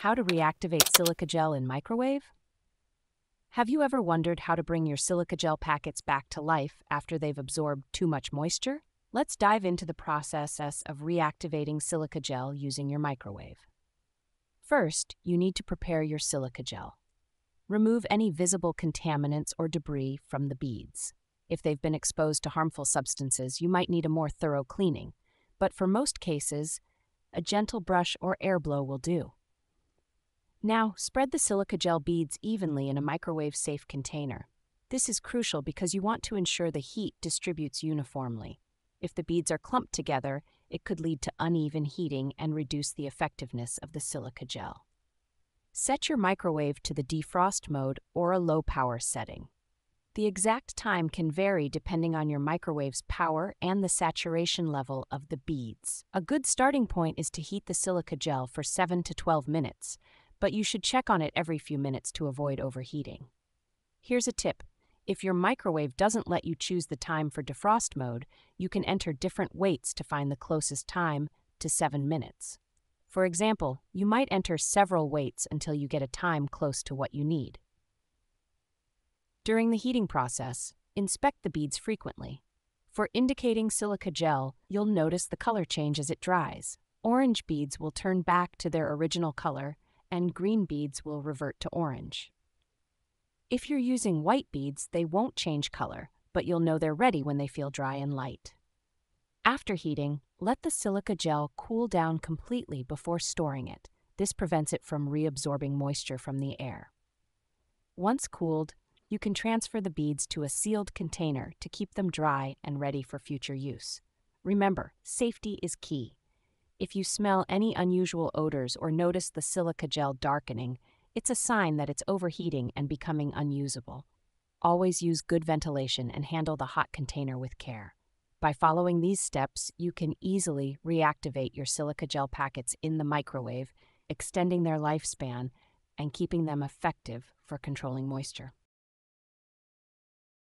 How to reactivate silica gel in microwave? Have you ever wondered how to bring your silica gel packets back to life after they've absorbed too much moisture? Let's dive into the process of reactivating silica gel using your microwave. First, you need to prepare your silica gel. Remove any visible contaminants or debris from the beads. If they've been exposed to harmful substances, you might need a more thorough cleaning, but for most cases, a gentle brush or air blow will do. Now, spread the silica gel beads evenly in a microwave-safe container. This is crucial because you want to ensure the heat distributes uniformly. If the beads are clumped together, it could lead to uneven heating and reduce the effectiveness of the silica gel. Set your microwave to the defrost mode or a low power setting. The exact time can vary depending on your microwave's power and the saturation level of the beads. A good starting point is to heat the silica gel for 7 to 12 minutes, but you should check on it every few minutes to avoid overheating. Here's a tip. If your microwave doesn't let you choose the time for defrost mode, you can enter different weights to find the closest time to 7 minutes. For example, you might enter several weights until you get a time close to what you need. During the heating process, inspect the beads frequently. For indicating silica gel, you'll notice the color change as it dries. Orange beads will turn back to their original color, and green beads will revert to orange. If you're using white beads, they won't change color, but you'll know they're ready when they feel dry and light. After heating, let the silica gel cool down completely before storing it. This prevents it from reabsorbing moisture from the air. Once cooled, you can transfer the beads to a sealed container to keep them dry and ready for future use. Remember, safety is key. If you smell any unusual odors or notice the silica gel darkening, it's a sign that it's overheating and becoming unusable. Always use good ventilation and handle the hot container with care. By following these steps, you can easily reactivate your silica gel packets in the microwave, extending their lifespan and keeping them effective for controlling moisture.